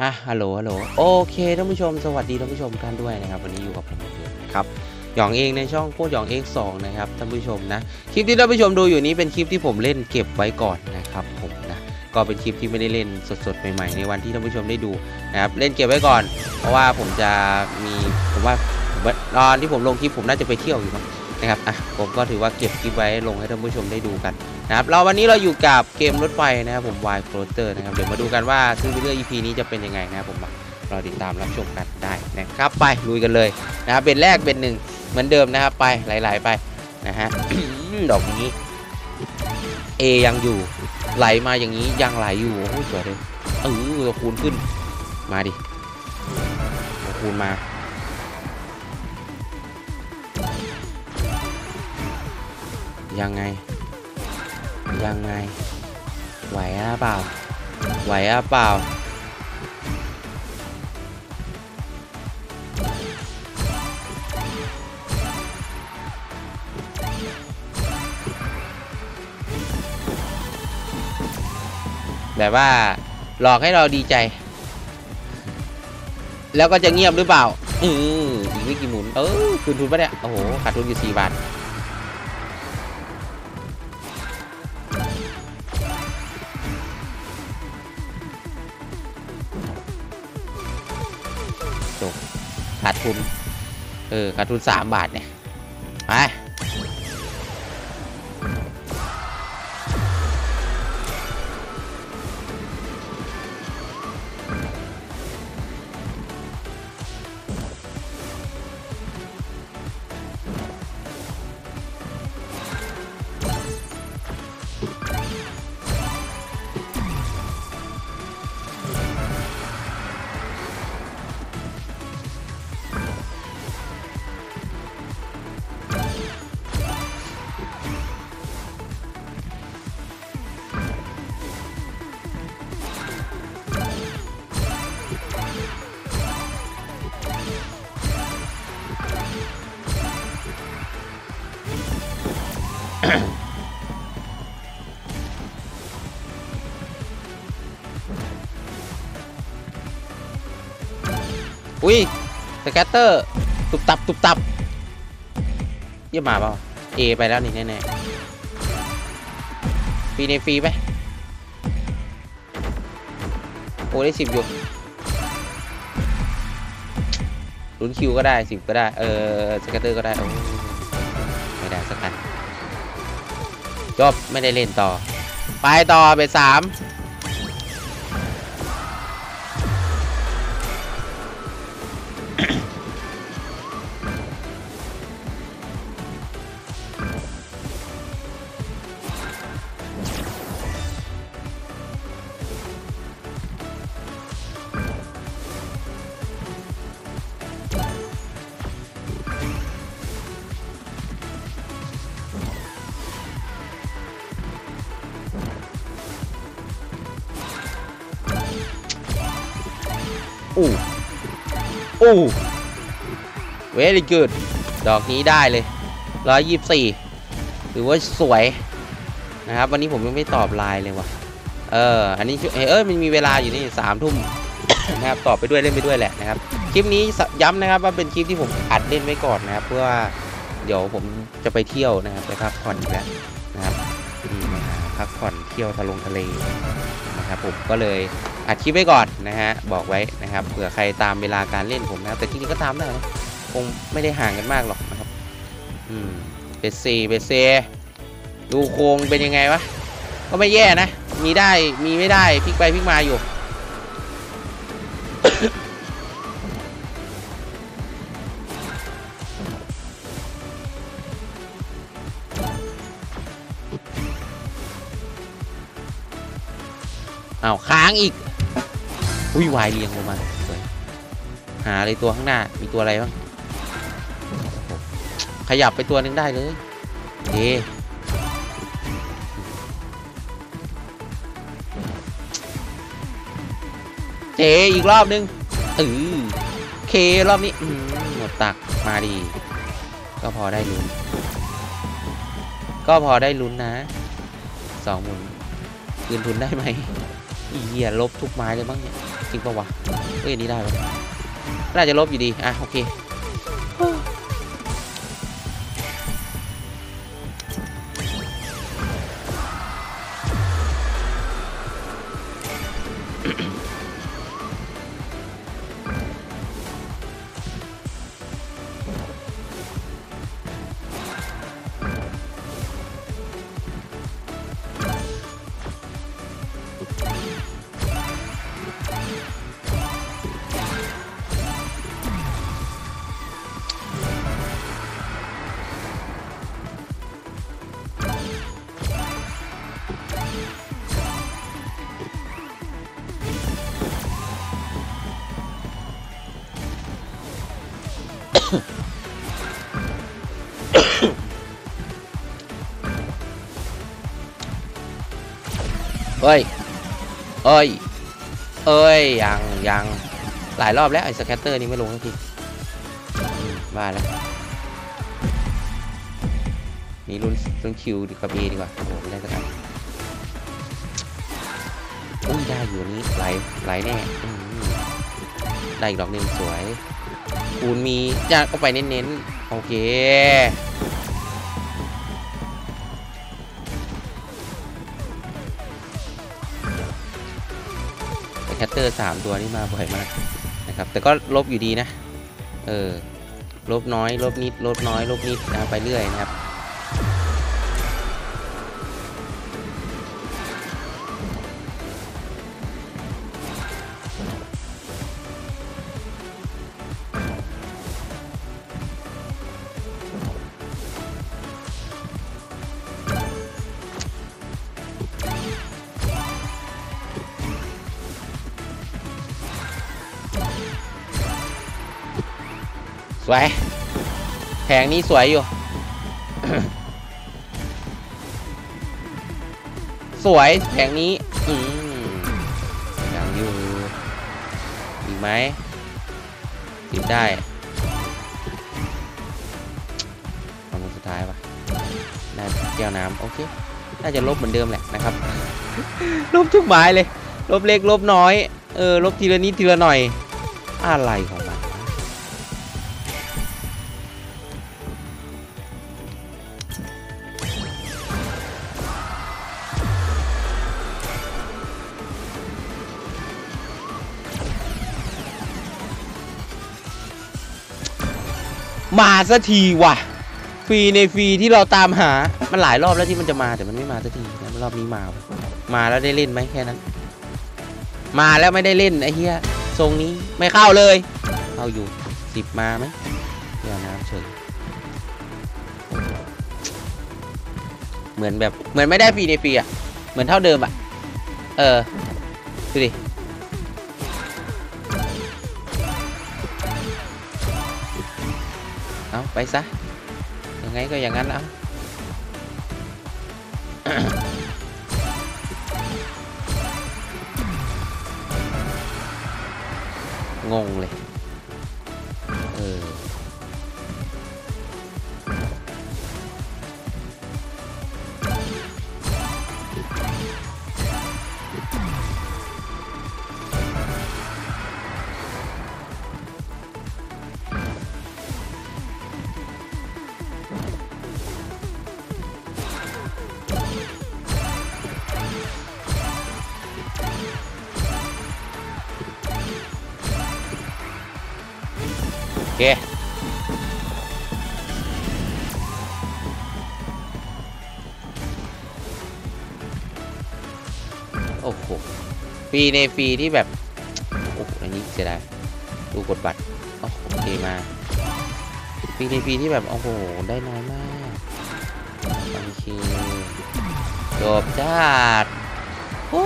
อะฮัลโหลฮัลโหลโอเคท่านผู้ชม สวัสดีท่านผู้ชมกันด้วยนะครับ วันนี้อยู่กับผมเอนนะครับหยองเองในช่องโคตรหยอง X2 นะครับท่านผู้ชมนะคลิปที่ท่านผู้ชมดูอยู่นี้เป็นคลิปที่ผมเล่นเก็บไว้ก่อนนะครับผมนะก็เป็นคลิปที่ไม่ได้เล่นสดๆใหม่ๆในวันที่ท่านผู้ชมได้ดูนะครับเล่นเก็บไว้ก่อน เพราะว่าผมจะมีผมว่าตอนที่ผมลงคลิปผมน่าจะไปเที่ยวอยู่นะครับอะผมก็ถือว่าเก็บคลิปไว้ลงให้ท่านผู้ชมได้ดูกัน นะครับเราวันนี้เราอยู่กับเกมรถไฟนะครับผม Y f l o a t e r นะครับเดี๋ยวมาดูกันว่าซึ่งเรื่อง EP นี้จะเป็นยังไงนะครับผมเราติดตามรับชมกันได้นะครับไปลุยกันเลยนะครับเป็นแรกเป็นหนึ่งเหมือนเดิมนะครับไปไหลๆไปนะฮะดอกนี้ A ยังอยู่ไหลมาอย่างนี้ยังไหลอยู่โอ้โหสวยเลยเออตัวคูณขึ้นมาดิตัวคูณมายังไง ยังไง ไหวอะเปล่า ไหวอะเปล่า แบบว่าหลอกให้เราดีใจ แล้วก็จะเงียบหรือเปล่า อืออีกไม่กี่หมุน เออคืนทุนปะเนี่ย โอ้โห ขาดทุนอยู่สี่บาท ขาดทุน เออ ขาดทุนสามบาทเนี่ย ไป อุ้ย scatter ตุบตับตุบตับเยี่ยมมาเปล่าเอไปแล้วนี่แน่ๆฟรีในฟรีไหมโอ้ได้สิบอยู่ลุ้นคิวก็ได้สิบก็ได้ เออ scatter ก็ได้โอ้ไม่ได้สักอันจบไม่ได้เล่นต่อ ไปต่อไปสาม อู้ very good ดอกนี้ได้เลยร้อยยี่สี่ถือว่าสวยนะครับ วันนี้ผมยังไม่ตอบไลน์เลยว่ะ เออ อันนี้เอ้ยมันมีเวลาอยู่นี่สามทุ่มนะครับ ตอบไปด้วยเล่นไปด้วยแหละนะครับ คลิปนี้ย้ำนะครับว่าเป็นคลิปที่ผมอัดเล่นไว้ก่อนนะครับ เพื่อว่าเดี๋ยวผมจะไปเที่ยวนะครับไปพักผ่อนอีกแล้วนะครับอืมพักผ่อนเที่ยวทะลงทะเลนะครับผมก็เลย อัดคลิปไว้ก่อนนะฮะบอกไว้นะครับเผื่อใครตามเวลาการเล่นผมนะครับแต่จริงๆก็ตามได้นะคงไม่ได้ห่างกันมากหรอกนะครับอืมเบสซีเบสเซดูโครงเป็นยังไงวะก็ไม่แย่นะ มีได้มีไม่ได้พลิกไปพลิกมาอยู่อ้าวค้างอีก อุ้ยวายเรียงลงมาสวยหาอะไรตัวข้างหน้ามีตัวอะไรบ้าง ขยับไปตัวหนึ่งได้เลยเอเจอีกรอบนึงเออเครอบนี้อืมหมดตักมาดี ก็พอได้ลุ้น ก็พอได้ลุ้นนะสองหมุนคืนทุนได้ไหมอีเหี้ยลบทุกไม้เลยบ้างเนี่ย ริงปะวะเอ้ยอันนี้ได้ปะน่าจะลบอยู่ดี อะ โอเค เอ้ย เอ้ย เอ้ย ยังยังหลายรอบแล้วไอ้สแคตเตอร์นี่ไม่ลงสักทีมว่าแล้วนี่รุ่นรุ่นคิวกับเอดีกว่า โอ้โหไม่ได้สักอันอุ้ยได้อยู่นี้ไหลไหลแน่ได้อีกดอกหนึ่งสวยคูณมีจ้าก็ไปเน้นๆ โอเค แคตเตอร์สามตัวนี่มาบ่อยมากนะครับ แต่ก็ลบอยู่ดีนะ เออ ลบน้อย ลบนิด ลบน้อย ลบนิดนะไปเรื่อยนะครับ สวย แผงนี้สวยอยู่ สวยแผงนี้ อืมยังอยู่ อีกไหมติดได้เอามือสุดท้ายปะได้แก้วน้ำโอเค น่าจะลบเหมือนเดิมแหละนะครับ ลบทุกไม้เลย ลบเล็กลบน้อย เออ ลบทีละนิดทีละหน่อย อะไรของมัน มาสักทีว่ะ ฟรีในฟรีที่เราตามหา มันหลายรอบแล้วที่มันจะมาแต่มันไม่มาสักทีนะรอบนี้มา มาแล้วได้เล่นไหมแค่นั้น มาแล้วไม่ได้เล่นไอ้เหี้ยทรงนี้ไม่เข้าเลย เข้าอยู่สิบมาไหมเดี๋ยวน้ำเฉยเหมือนแบบเหมือนไม่ได้ฟรีในฟรีอะ เหมือนเท่าเดิมอะ เออ ดูดิ เอาไปซะยั เค โอ้โหฟรีในฟรีที่แบบ โอ้โหอันนี้เสียดายดูกดบัตรโอโอเคมาฟรีในฟรีที่แบบ โอ้โห ได้น้อยมาก โอเค จบจัดโอ้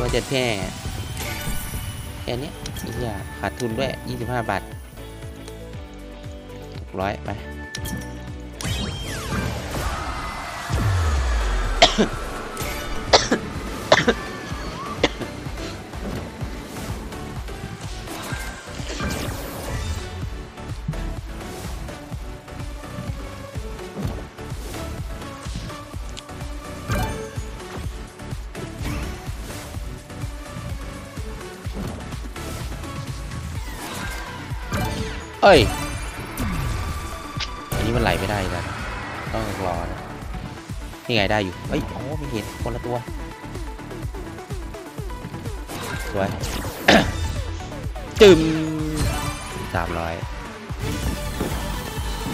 ว่าจะแท้แค่นี้ยไอ้เหี้ยขาดทุนด้วย 25 บาท 600 ไป ơi นี่ไงได้อยู่เอ้ยโอ้ไม่เห็นคนละตัวสวยจึมสามร้อย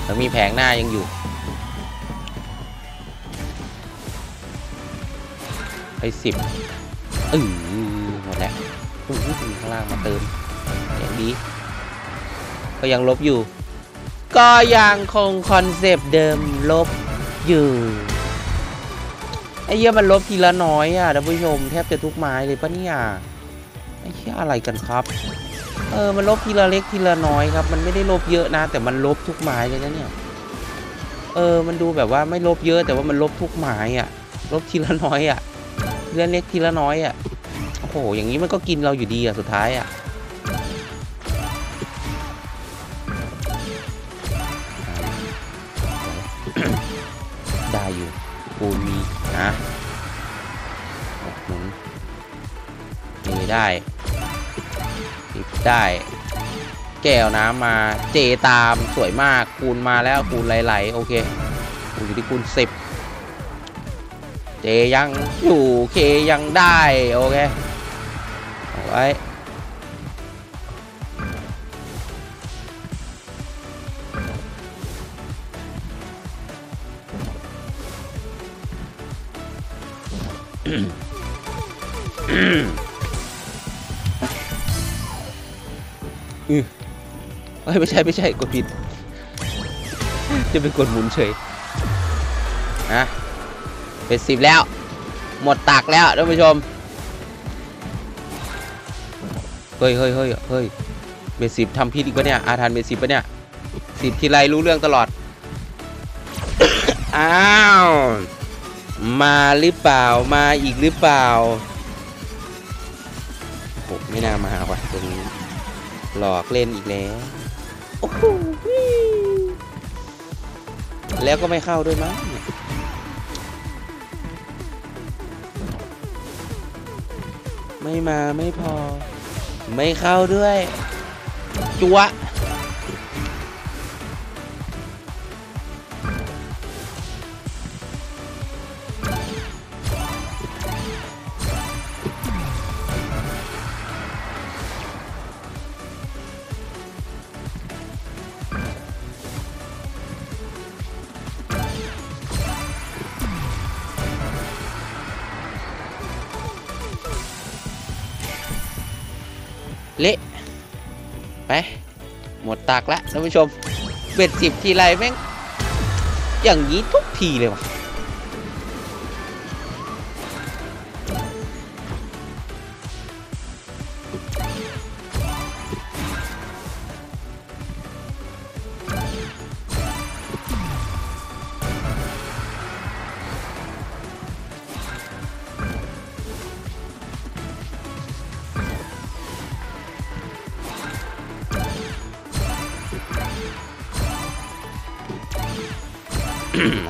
แล้วมีแผงหน้ายังอยู่ไปสิบเออหมดแล้วอุ้ยมีข้างล่างมาเติมอย่างดี ก็ยังลบอยู่ ก็ยังคงคอนเซปต์เดิมลบอยู่ ไอ้เหี้ยมันลบทีละน้อยอะท่านผู้ชมแทบจะทุกไม้เลยปะเนี่ยไอ้เหี้ยอะไรกันครับ เออมันลบทีละเล็กทีละน้อยครับ มันไม่ได้ลบเยอะนะ แต่มันลบทุกไม้เลยนะเนี่ยเออมันดูแบบว่าไม่ลบเยอะแต่ว่ามันลบทุกไม้อะ ลบทีละน้อยอะทีละเล็กทีละน้อยอะโอ้โหอย่างนี้มันก็กินเราอยู่ดีอะสุดท้ายอะ ได้ติดได้ แก้วน้ำมาเจตามสวยมากคูณมาแล้วคูณไหลๆโอเคคูณอยู่ที่คูณสิบเจยังอยู่เคยังได้โอเคเอาไว้ ฮ้ยไม่ใช่ไม่ใช่กดผิด จะเป็นกดหมุนเฉยนะเป็นสิบแล้ว หมดตักแล้วท่านผู้ชม เฮ้ยเฮ้ยเฮ้ยเฮ้ยเบสิบทำผิดอีกปะเนี่ย อาถรรพ์เบสิบปะเนี่ย สิบทีไรรู้เรื่องตลอด อ้าว มาหรือเปล่า มาอีกหรือเปล่าโอ้ไม่น่ามาว่ะตรง หลอกเล่นอีกแล้วโอ้โหแล้วก็ไม่เข้าด้วยมั้งเนี่ยไม่มาไม่พอ ไม่เข้าด้วยจัว เละไปหมดตากแล้วท่านผู้ชมเบ็ดสิบทีไรแม่งอย่างนี้ทุกทีเลยว่ะ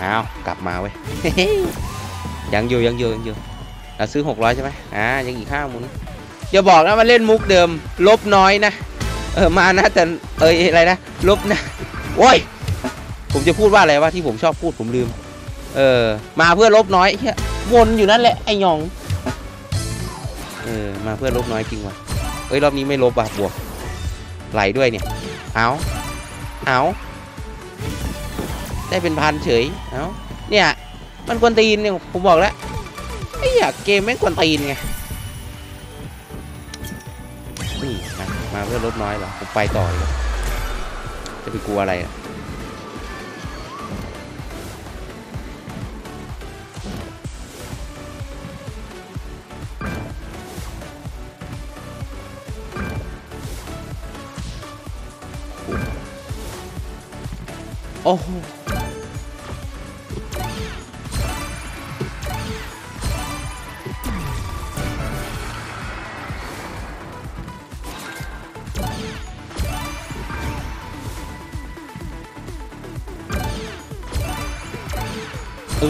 อากลับมาเว้ยยังอยู่ยังอยู่ยังอยู่เราซื้อหกร้อยใช่ไหมอ่ายังอีกห้าหมุนอย่าบอกนะมาเล่นมุกเดิม ลบน้อยนะ เออมานะแต่เอยอะไรนะ ลบนะโอ้ยผมจะพูดว่าอะไรวะที่ผมชอบพูดผมลืม เออ มาเพื่อลบน้อยเฮียวนอยู่นั่นแหละไอ้หยองเออมาเพื่อลบน้อยจริงวะเอ้ยรอบนี้ไม่ลบอะบวกไหลด้วยเนี่ย เอาเอา ได้เป็นพันเฉย เอ้า เนี่ย มันกวนตีนเนี่ยผมบอกแล้วไอ้อยากเกมแม่งกวนตีนไง นี่มามาเพื่อลดน้อยเหรอ ผมไปต่อเลยจะไปกลัวอะไรอะโอ้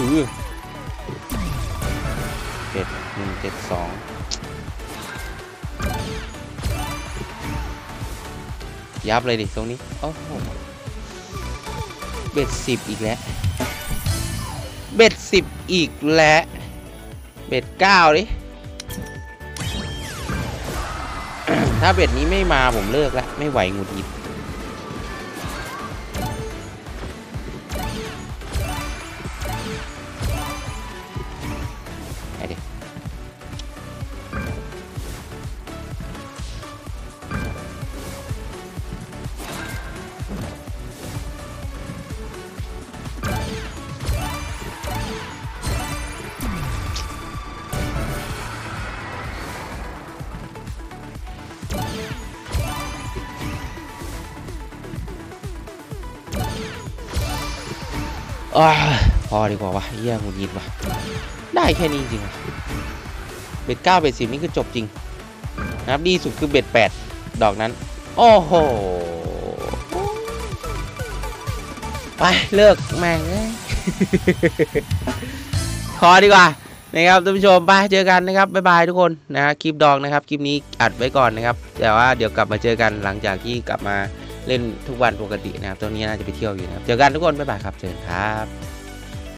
ออเจ็ดหนึ่งเจ็ดสองยับเลยดิตรงนี้โอ้โหเบ็ดสิบอีกแล้ว เบ็ดสิบอีกแล้ว เบ็ดเก้าดิ ถ้าเบ็ดนี้ไม่มาผมเลิกล้วไม่ไหวงุดหงิด อาพอดีกว่าวะเยี่ยหงุดหงิดว่ะได้แค่นี้จริงๆว่ะเบ็ดเก้าเบ็ดสิบนี่คือจบจริงนะครับดีสุดคือเบ็ดแปดดอกนั้น โอ้โห ไป เลิกแม่งพอดีกว่านะครับท่านผู้ชมไปเจอกันนะครับบ๊ายบายทุกคนนะฮะคลิปดองนะครับคลิปนี้อัดไว้ก่อนนะครับ แต่ว่าเดี๋ยวกลับมาเจอกันหลังจากที่กลับมา เล่นทุกวันปกตินะครับ ตรงนี้น่าจะไปเที่ยวอยู่นะครับ เจอกันทุกคน บ๊ายบายครับ เจอกันครับ